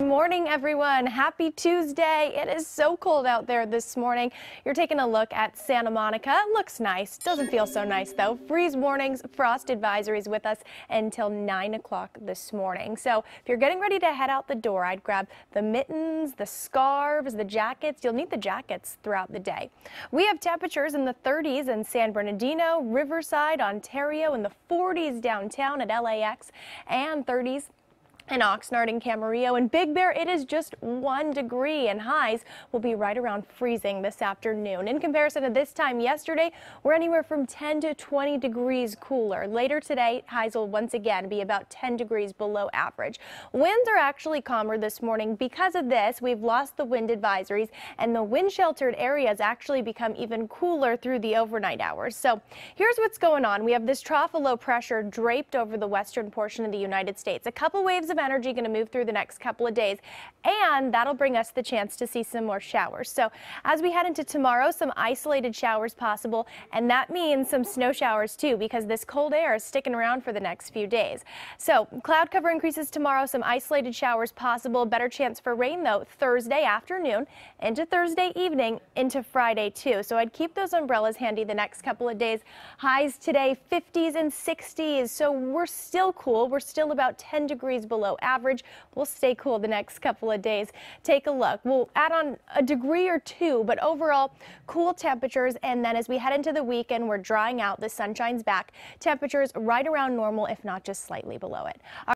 Good morning, everyone. Happy Tuesday. It is so cold out there this morning. You're taking a look at Santa Monica. Looks nice. Doesn't feel so nice, though. Freeze warnings, frost advisories with us until 9 o'clock this morning. So if you're getting ready to head out the door, I'd grab the mittens, the scarves, the jackets. You'll need the jackets throughout the day. We have temperatures in the 30s in San Bernardino, Riverside, Ontario, in the 40s downtown at LAX, and 30s in Oxnard and Camarillo and Big Bear, it is just one degree and highs will be right around freezing this afternoon. In comparison to this time yesterday, we're anywhere from 10 to 20 degrees cooler. Later today, highs will once again be about 10 degrees below average. Winds are actually calmer this morning. Because of this, we've lost the wind advisories and the wind sheltered areas actually become even cooler through the overnight hours. So here's what's going on. We have this trough of low pressure draped over the western portion of the United States. A couple waves of energy going to move through the next couple of days, and that'll bring us the chance to see some more showers. So as we head into tomorrow, some isolated showers possible, and that means some snow showers too, because this cold air is sticking around for the next few days. So cloud cover increases tomorrow, some isolated showers possible, better chance for rain though Thursday afternoon into Thursday evening into Friday too. So I'd keep those umbrellas handy the next couple of days. Highs today 50s and 60s, so we're still cool. We're still about 10 degrees below below average. We'll stay cool the next couple of days. Take a look. We'll add on a degree or two, but overall cool temperatures. And then as we head into the weekend, we're drying out. The sun shines back. Temperatures right around normal, if not just slightly below it.